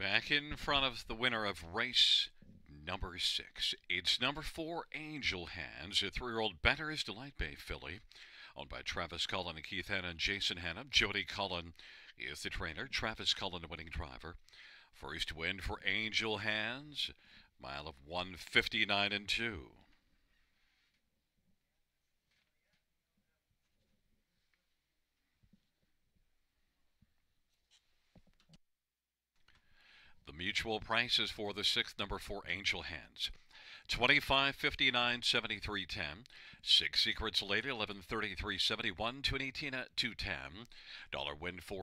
Back in front of the winner of race number six. It's number four, Angel Hands, a three year old Bettor's Delight Bay filly. Owned by Travis Cullen and Keith Hanna and Jason Hanna. Jody Cullen is the trainer. Travis Cullen, the winning driver. First win for Angel Hands. Mile of 159 and 2. The mutuel prices for the sixth number for Angel Hands. 25 59 73 10 six secrets later 11 33 71 218 at 210 dollar win for